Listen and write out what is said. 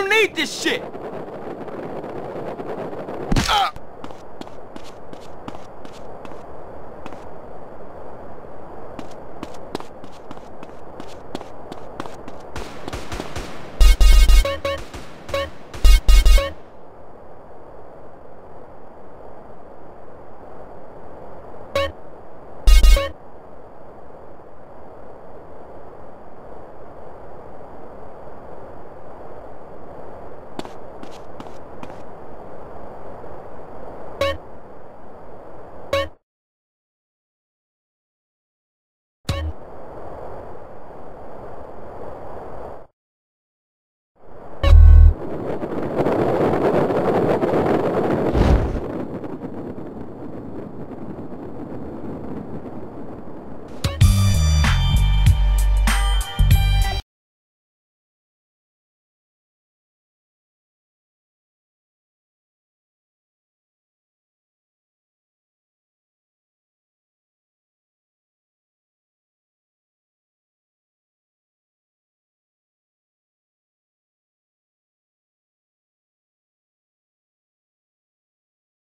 don't need this shit!